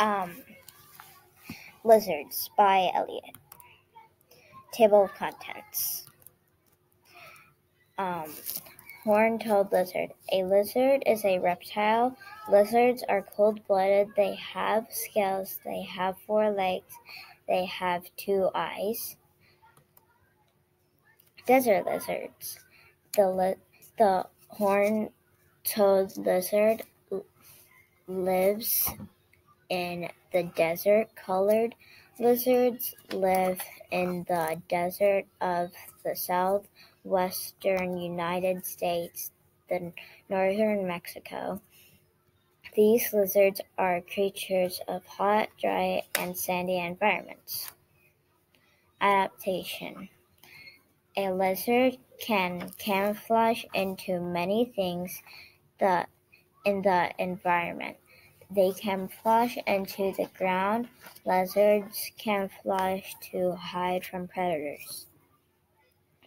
Um, Lizards by Elliot. Table of contents. Um, Horned toad lizard. A lizard is a reptile. Lizards are cold-blooded. They have scales. They have four legs. They have two eyes. Desert lizards. The li- the horned toad lizard lives in the desert. Collared lizards live in the desert of the southwestern United States, the northern Mexico. These lizards are creatures of hot, dry, and sandy environments. Adaptation A lizard can camouflage into many things the, in the environment. They can camouflage into the ground. Lizards camouflage to hide from predators.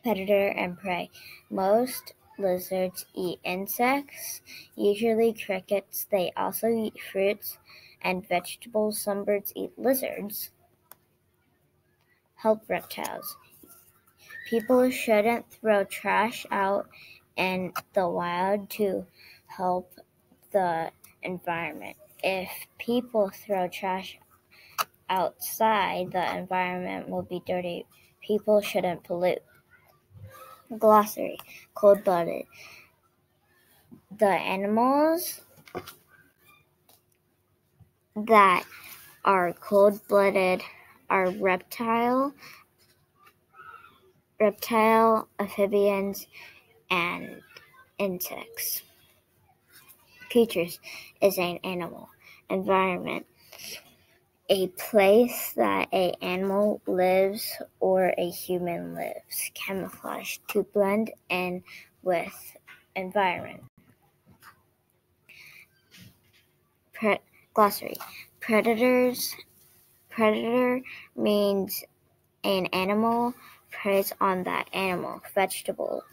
Predator and prey. Most lizards eat insects, usually crickets. They also eat fruits and vegetables. Some birds eat lizards. Help reptiles. People shouldn't throw trash out in the wild to help the environment. If people throw trash outside, the environment will be dirty. People shouldn't pollute. Glossary Cold blooded. The animals that are cold blooded are reptile, reptile, amphibians, and insects. Creatures is an animal. Environment a place that a animal lives or a human lives. Camouflage to blend in with environment. Pre- glossary predators predator means an animal preys on that animal vegetable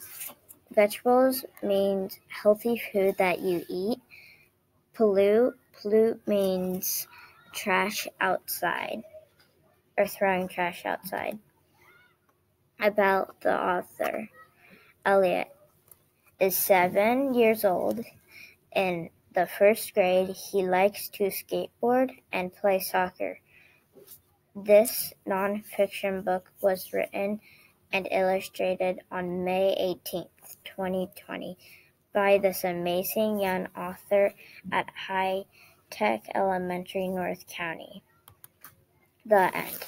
vegetables means healthy food that you eat. Pollute pollute means trash outside or throwing trash outside. About the author Elliot is 7 years old. In the first grade he likes to skateboard and play soccer. This nonfiction book was written and illustrated on May 18th, 2020 by this amazing young author at High Tech Elementary, North County. The end.